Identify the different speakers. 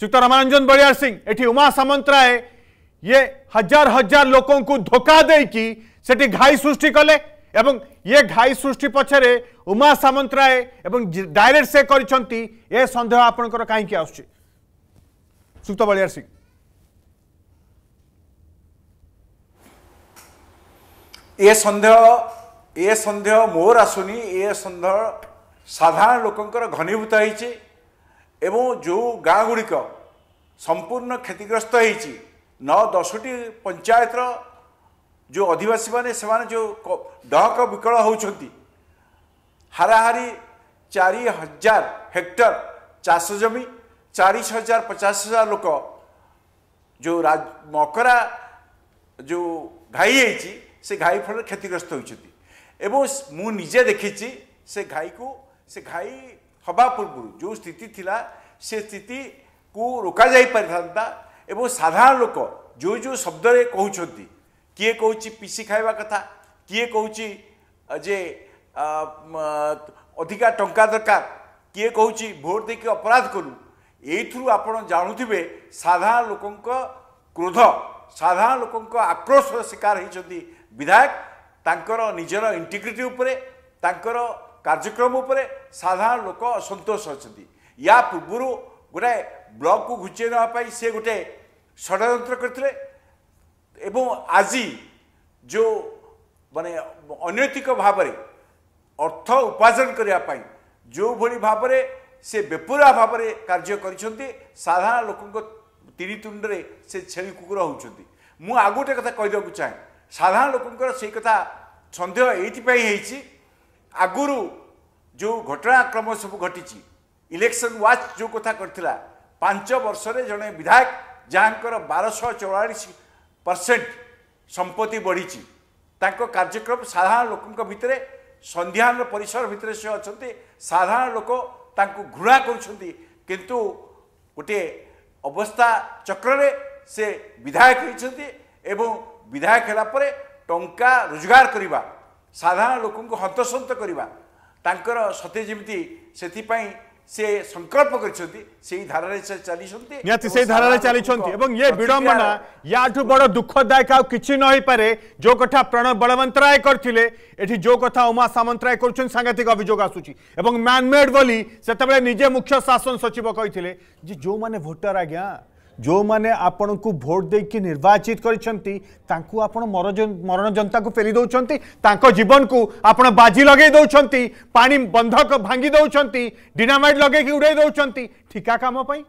Speaker 1: श्रीयुक्त रामानंजन बरियार सिंह ये उमा सामंतराय ये हज़ार हज़ार लोक को धोखा देकी सेठी घाई सृष्टि कले एवं ये घाई सृष्टि पछरे उमा सामंतराय डायरेक्ट से करछंती ए संदेह आपनकर काहे की सिंह
Speaker 2: ये सन्देह ये सन्देह मोर आसुनी ए सन्देह साधारण लोकंकर घनीभूत होईची ଏବଂ ଯେଉଁ ଗାଁ ଗୁଡ଼ିକ ସମ୍ପୂର୍ଣ୍ଣ କ୍ଷତିଗ୍ରସ୍ତ ହେଇଛି ନଅ ଦଶଟି ପଞ୍ଚାୟତର ଯେଉଁ ଅଧିବାସୀମାନେ ସେମାନେ ଯେଉଁ ଡହକ ବିକଳ ହେଉଛନ୍ତି ହାରାହାରି ଚାରି ହଜାର ହେକ୍ଟର ଚାଷ ଜମି ଚାଳିଶ ହଜାର ପଚାଶ ହଜାର ଲୋକ ଯେଉଁ ମକରା ଯେଉଁ ଘାଇ ହେଇଛି ସେ ଘାଇ ଫଳରେ କ୍ଷତିଗ୍ରସ୍ତ ହୋଇଛନ୍ତି। ଏବଂ ମୁଁ ନିଜେ ଦେଖିଛି ସେ ଘାଇକୁ ସେ ଘାଇ ହେବା ପୂର୍ବରୁ ଯେଉଁ ସ୍ଥିତି ଥିଲା ସେ ସ୍ଥିତିକୁ ରୋକାଯାଇ ପାରିଥାନ୍ତା ଏବଂ ସାଧାରଣ ଲୋକ ଯେଉଁ ଯେଉଁ ଶବ୍ଦରେ କହୁଛନ୍ତି କିଏ କହୁଛି ପିସି ଖାଇବା କଥା କିଏ କହୁଛି ଯେ ଅଧିକା ଟଙ୍କା ଦରକାର କିଏ କହୁଛି ଭୋଟ ଦେଇକି ଅପରାଧ କଲୁ ଏଇଥିରୁ ଆପଣ ଜାଣୁଥିବେ ସାଧାରଣ ଲୋକଙ୍କ କ୍ରୋଧ ସାଧାରଣ ଲୋକଙ୍କ ଆକ୍ରୋଶର ଶିକାର ହେଇଛନ୍ତି ବିଧାୟକ ତାଙ୍କର ନିଜର ଇଣ୍ଟିଗ୍ରିଟି ଉପରେ ତାଙ୍କର କାର୍ଯ୍ୟକ୍ରମ ଉପରେ ସାଧାରଣ ଲୋକ ଅସନ୍ତୋଷ ଅଛନ୍ତି। ୟା ପୂର୍ବରୁ ଗୋଟାଏ ବ୍ଲକକୁ ଘୁଞ୍ଚେଇ ନେବା ପାଇଁ ସେ ଗୋଟେ ଷଡ଼ଯନ୍ତ୍ର କରିଥିଲେ ଏବଂ ଆଜି ଯେଉଁ ମାନେ ଅନୈତିକ ଭାବରେ ଅର୍ଥ ଉପାର୍ଜନ କରିବା ପାଇଁ ଯେଉଁଭଳି ଭାବରେ ସେ ବେପୁରା ଭାବରେ କାର୍ଯ୍ୟ କରିଛନ୍ତି ସାଧାରଣ ଲୋକଙ୍କ ତିନି ତୁଣ୍ଡରେ ସେ ଛେଳି କୁକୁର ହେଉଛନ୍ତି। ମୁଁ ଆଉ ଗୋଟେ କଥା କହିଦେବାକୁ ଚାହେଁ। ସାଧାରଣ ଲୋକଙ୍କର ସେଇ କଥା ସନ୍ଦେହ ଏଇଥିପାଇଁ ହେଇଛି ଆଗରୁ ଯେଉଁ ଘଟଣାକ୍ରମ ସବୁ ଘଟିଛି ଇଲେକ୍ସନ୍ ୱାଚ୍ ଯେଉଁ କଥା କରିଥିଲା ପାଞ୍ଚ ବର୍ଷରେ ଜଣେ ବିଧାୟକ ଯାହାଙ୍କର ବାରଶହ ଚଉରାଳିଶ ପରସେଣ୍ଟ ସମ୍ପତ୍ତି ବଢ଼ିଛି ତାଙ୍କ କାର୍ଯ୍ୟକ୍ରମ ସାଧାରଣ ଲୋକଙ୍କ ଭିତରେ ସନ୍ଧ୍ୟାହନ ପରିସର ଭିତରେ ସେ ଅଛନ୍ତି ସାଧାରଣ ଲୋକ ତାଙ୍କୁ ଘୃଣା କରୁଛନ୍ତି କିନ୍ତୁ ଗୋଟିଏ ଅବସ୍ଥା ଚକ୍ରରେ ସେ ବିଧାୟକ ହେଇଛନ୍ତି ଏବଂ ବିଧାୟକ ହେଲା ପରେ ଟଙ୍କା ରୋଜଗାର କରିବା ସାଧାରଣ ଲୋକଙ୍କୁ ହନ୍ତସନ୍ତ କରିବା। ତାଙ୍କର ସତେ ଯେମିତି ସେଥିପାଇଁ ସେ ସଂକଳ୍ପ କରିଛନ୍ତି ସେଇ ଧାରାରେ ସେ ଚାଲିଛନ୍ତି
Speaker 1: ନିହାତି
Speaker 2: ଏବଂ
Speaker 1: ସେଇ ଧାରାରେ
Speaker 2: ସାଧାରଣ
Speaker 1: ଚାଲିଛନ୍ତି
Speaker 2: ଲୋକଙ୍କ
Speaker 1: ଏବଂ ଇଏ ବିଡ଼ମ୍ବନା
Speaker 2: ପ୍ରତିକ୍ରିୟା-
Speaker 1: ୟାଠୁ ବଡ଼ ଦୁଃଖଦାୟକ ଆଉ କିଛି ନ ହେଇପାରେ ଯୋଉ କଥା ପ୍ରଣବ ବଳବନ୍ତରାୟ କରିଥିଲେ ଏଠି ଯୋଉ କଥା ଉମା ସାମନ୍ତରାୟ କରୁଛନ୍ତି ସାଂଘାତିକ ଅଭିଯୋଗ ଆସୁଛି। ଏବଂ ମ୍ୟାନମେଡ୍ ବୋଲି ସେତେବେଳେ ନିଜେ ମୁଖ୍ୟ ଶାସନ ସଚିବ କହିଥିଲେ ଯେ ଯୋଉମାନେ ଭୋଟର ଆଜ୍ଞା ଯୋଉମାନେ ଆପଣଙ୍କୁ ଭୋଟ ଦେଇକି ନିର୍ବାଚିତ କରିଛନ୍ତି ତାଙ୍କୁ ଆପଣ ମରଜ- ମରଣ ଜନତାକୁ ଫେରି ଦେଉଛନ୍ତି ତାଙ୍କ ଜୀବନକୁ ଆପଣ ବାଜି ଲଗେଇ ଦେଉଛନ୍ତି ପାଣି ବନ୍ଧକ ଭାଙ୍ଗି ଦେଉଛନ୍ତି ଡିନାମାଇଟ୍ ଲଗେଇକି ଉଡ଼େଇ ଦେଉଛନ୍ତି ଠିକା କାମ ପାଇଁ?